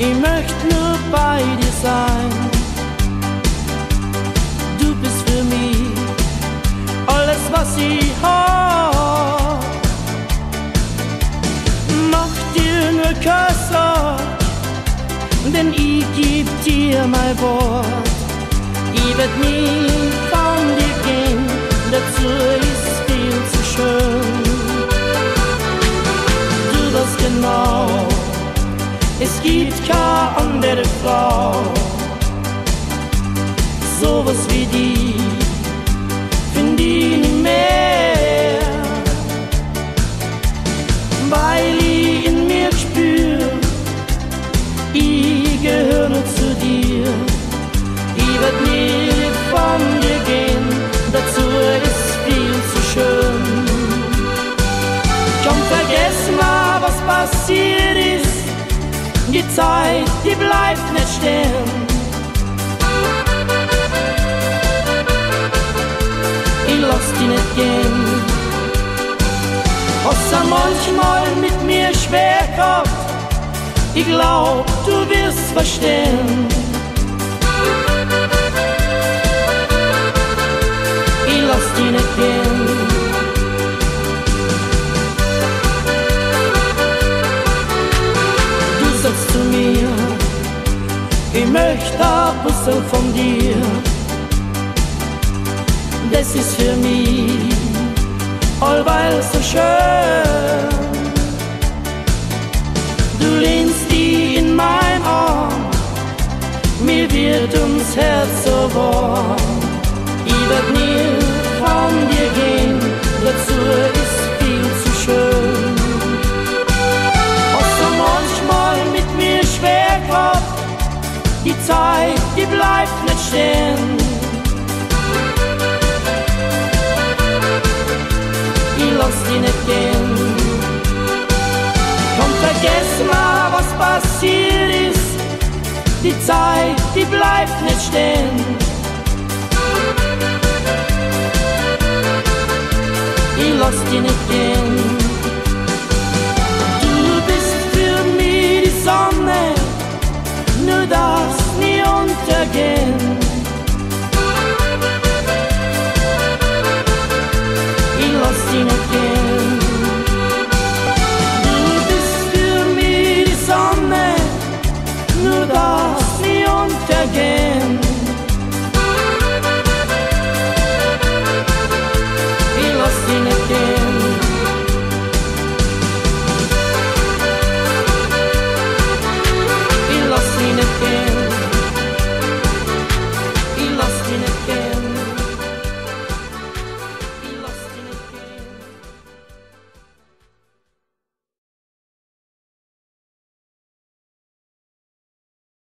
nur bei dir sein. Du bist für mich alles, was ich hab. Mach dir nur Küsse, denn ich geb dir mein Wort. Ich werd nie andere Frau, sowas wie die, find ich nicht mehr, weil ich in mir spür, ich gehöre nur zu dir, ich werd nie von dir gehen, dazu ist viel zu schön. Komm, vergess mal, was passiert ist, die Zeit, bleibt nicht stehen. Ich lass dich nicht gehen. Hast du manchmal mit mir schwer gehabt, ich glaub, du wirst verstehen. Ich lass dich nicht gehen. Möchte ein bisschen von dir. Das ist für mich allweil so schön. Zeit, die bleibt nicht stehen. Ich lass dich nicht gehen. Komm, vergess mal, was passiert ist. Die Zeit, die bleibt nicht stehen. Ich lass dich nicht gehen. Für